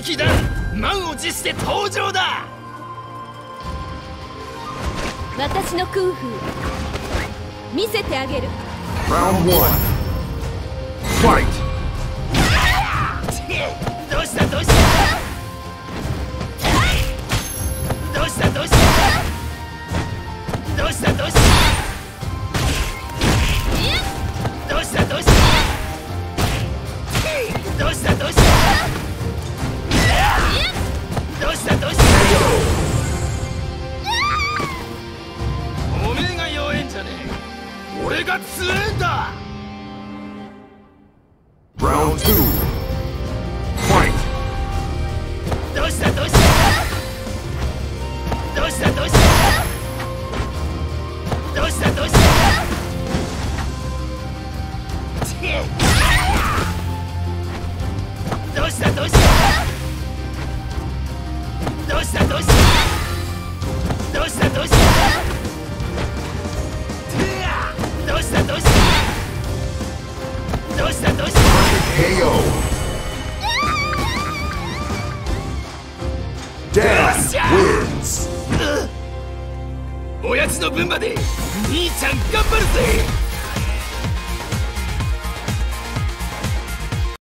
響だ。満を持して登場だ。私のクンフー見せてあげる。Round one. Fight! どうしたどうした？どうした？どうした？どうした？どうした？俺が強えんだ。Round two. Fight! どうした？どうした？どうした？どうした？どうした？どうした？どうした？どうした？どうした？どうした？どうした？どうした？KO. Dan wins. おやつの分まで兄ちゃん頑張るぜ